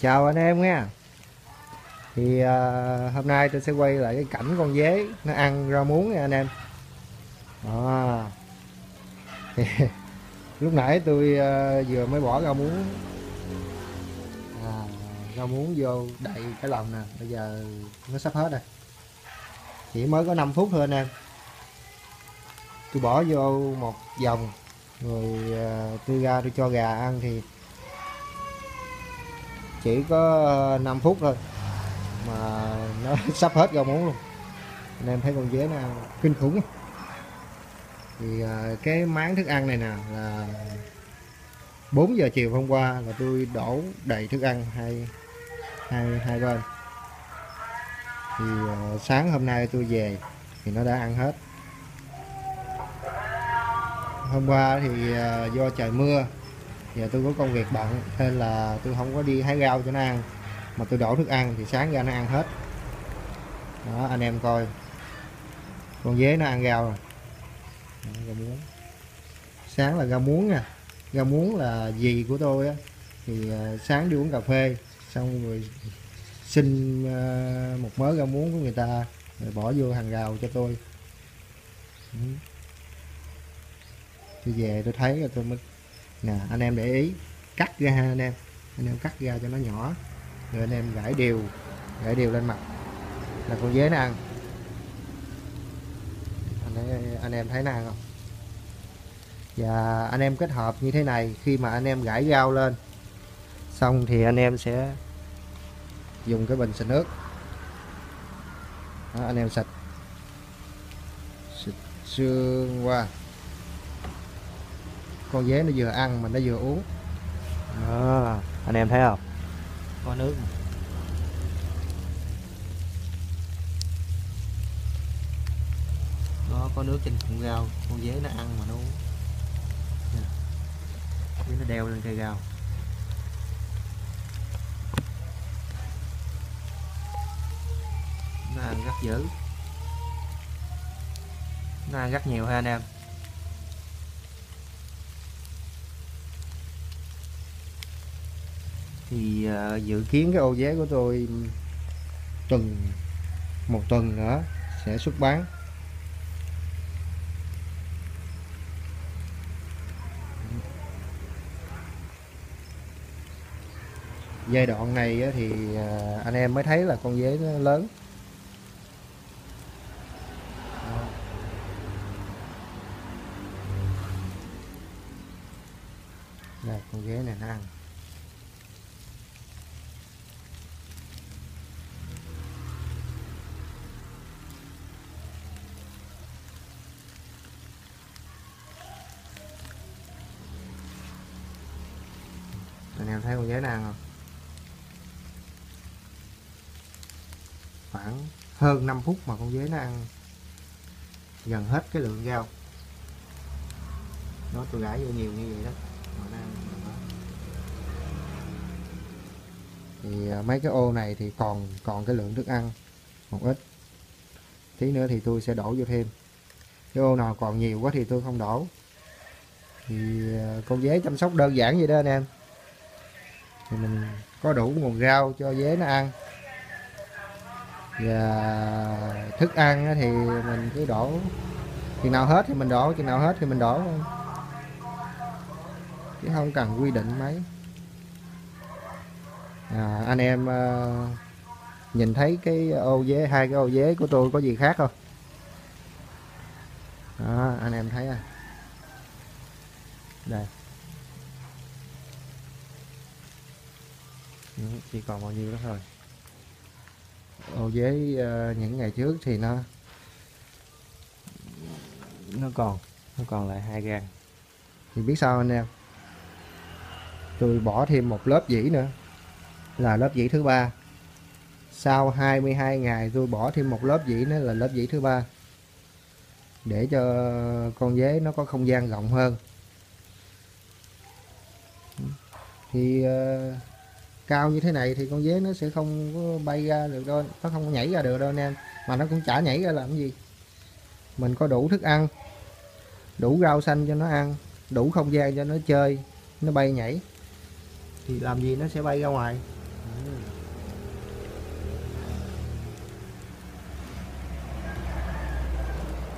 chào anh em nha. Thì à, hôm nay tôi sẽ quay lại cái cảnh con dế nó ăn rau muống nha anh em. À, thì, lúc nãy tôi à, vừa mới bỏ rau muống. À, rau muống vô đầy cái lòng nè. Bây giờ nó sắp hết rồi. Chỉ mới có 5 phút thôi anh em. Tôi bỏ vô một vòng rồi à, tôi ra tôi cho gà ăn thì chỉ có ờ, 5 phút thôi. Mà nó sắp hết rau muống luôn. Anh em thấy con dế nó ăn kinh khủng thì ờ, cái máng thức ăn này nè là 4 giờ chiều hôm qua là tôi đổ đầy thức ăn hai hai hai bên. Thì ờ, sáng hôm nay tôi về thì nó đã ăn hết. Hôm qua thì do trời mưa giờ tôi có công việc bận nên là tôi không có đi hái rau cho nó ăn. Mà tôi đổ thức ăn thì sáng ra nó ăn hết. Đó anh em coi. Con dế nó ăn rau rồi. Đó, rau muống. Sáng là rau muống nè rau muống là gì của tôi á. Thì ờ, sáng đi uống cà phê xong rồi xin ờ, một mớ rau muống của người ta rồi bỏ vô hàng rào cho tôi. Tôi về tôi thấy rồi tôi mới nè anh em để ý cắt ra ha anh em. Anh em cắt ra cho nó nhỏ. Rồi anh em gãi đều gãi đều lên mặt. Là con dế nó ăn. Anh, ấy, anh em thấy nó ăn không? Và anh em kết hợp như thế này khi mà anh em gãi rau lên xong thì anh em sẽ dùng cái bình xịt nước. Đó, anh em xịt. Xịt xương qua con dế nó vừa ăn mà nó vừa uống. Đó, anh em thấy không? Có nước. Mà. đó có nước trên cọng rau. Con dế nó ăn mà nó uống. Dế nó đeo lên cây rau. Nó ăn rất dữ. Nó ăn rất nhiều ha anh em thì uh, dự kiến cái ô giá của tôi tuần một tuần nữa sẽ xuất bán. Giai đoạn này thì à, anh em mới thấy là con dế nó lớn. Đây con dế này nó ăn. Thấy con giấy đang không? Khoảng hơn 5 phút mà con dế nó ăn gần hết cái lượng rau. Nó tôi gãi vô nhiều như vậy đó. Mà nó ăn thì à, mấy cái ô này thì còn còn cái lượng thức ăn một ít. Tí nữa thì tôi sẽ đổ vô thêm. Cái ô nào còn nhiều quá thì tôi không đổ. Thì à, con dế chăm sóc đơn giản vậy đó anh em thì mình có đủ nguồn rau cho dế nó ăn. Và thức ăn thì mình cứ đổ. Chừng nào hết thì mình đổ chừng nào hết thì mình đổ chứ không cần quy định mấy. À, anh em ờ, nhìn thấy cái ô dế hai cái ô dế của tôi có gì khác không? Đó, anh em thấy à. Đây. Chỉ còn bao nhiêu đó thôi. Ô dế uh, những ngày trước thì nó nó còn nó còn lại hai gan thì biết sao anh em? Tôi bỏ thêm một lớp dĩ nữa là lớp dĩ thứ ba. Sau 22 ngày tôi bỏ thêm một lớp dĩ nữa là lớp dĩ thứ ba. Để cho con dế nó có không gian rộng hơn. Thì uh, cao như thế này thì con dế nó sẽ không có bay ra được đâu, nó không nhảy ra được đâu anh. Em mà nó cũng chả nhảy ra làm gì. Mình có đủ thức ăn, đủ rau xanh cho nó ăn, đủ không gian cho nó chơi, nó bay nhảy. Thì làm gì nó sẽ bay ra ngoài.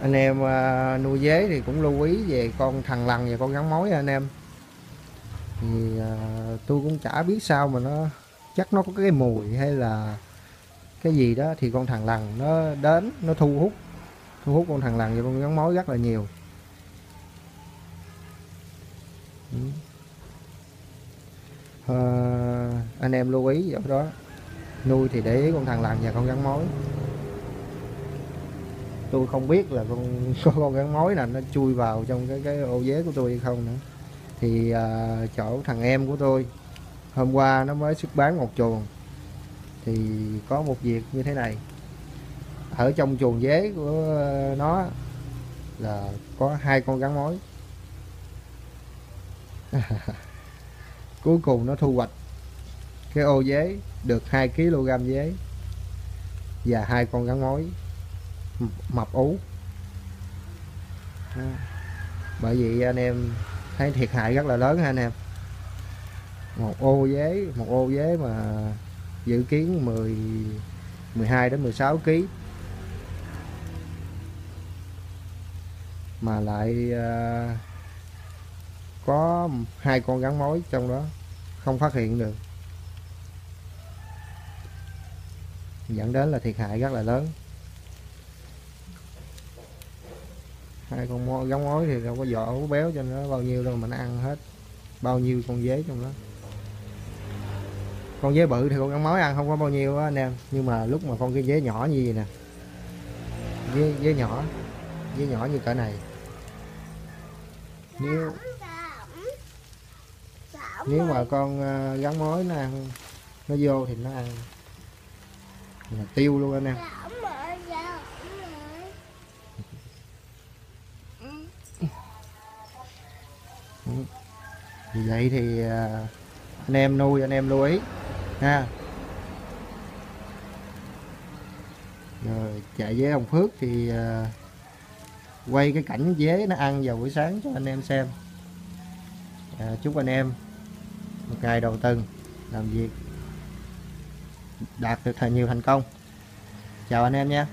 Anh em à, nuôi dế thì cũng lưu ý về con thằn lằn và con gắn mối anh em thì à, tôi cũng chả biết sao mà nó chắc nó có cái mùi hay là cái gì đó. Thì con thằn lằn nó đến nó thu hút thu hút con thằn lằn và con gắn mối rất là nhiều. Ừ. Ờ, anh em lưu ý vào đó. Nuôi thì để ý con thằn lằn và con gắn mối. Tôi không biết là con có con gắn mối nào nó chui vào trong cái cái ô dế của tôi hay không nữa thì à, chỗ thằng em của tôi hôm qua nó mới xuất bán một chuồng. Thì có một việc như thế này. Ở trong chuồng dế của nó là có hai con gắn mối. Cuối cùng nó thu hoạch. Cái ô dế được 2 kg dế và hai con gắn mối. Mập ú. À, bởi vậy anh em thấy thiệt hại rất là lớn ha anh em? Một ô dế một ô dế mà dự kiến 10 12 đến 16 kg mà lại à, có hai con gắn mối trong đó, không phát hiện được. Dẫn đến là thiệt hại rất là lớn. Hai con giống gắn mối thì đâu có vỏ có béo cho nó bao nhiêu đâu mà nó ăn hết. Bao nhiêu con dế trong đó. Con dế bự thì con gắn mối ăn không có bao nhiêu á anh em. Nhưng mà lúc mà con cái dế nhỏ như vậy nè. Dế, dế nhỏ. Dế nhỏ như cỡ này. Nếu nếu mà con ờ, gắn mối nó ăn nó vô thì nó ăn. Là tiêu luôn anh em. Vì vậy thì à, anh em nuôi anh em lưu ý ha. Rồi chạy với ông Phước thì à, quay cái cảnh dế nó ăn vào buổi sáng cho anh em xem. À, chúc anh em một ngày đầu tuần làm việc đạt được thật nhiều thành công. Chào anh em nha.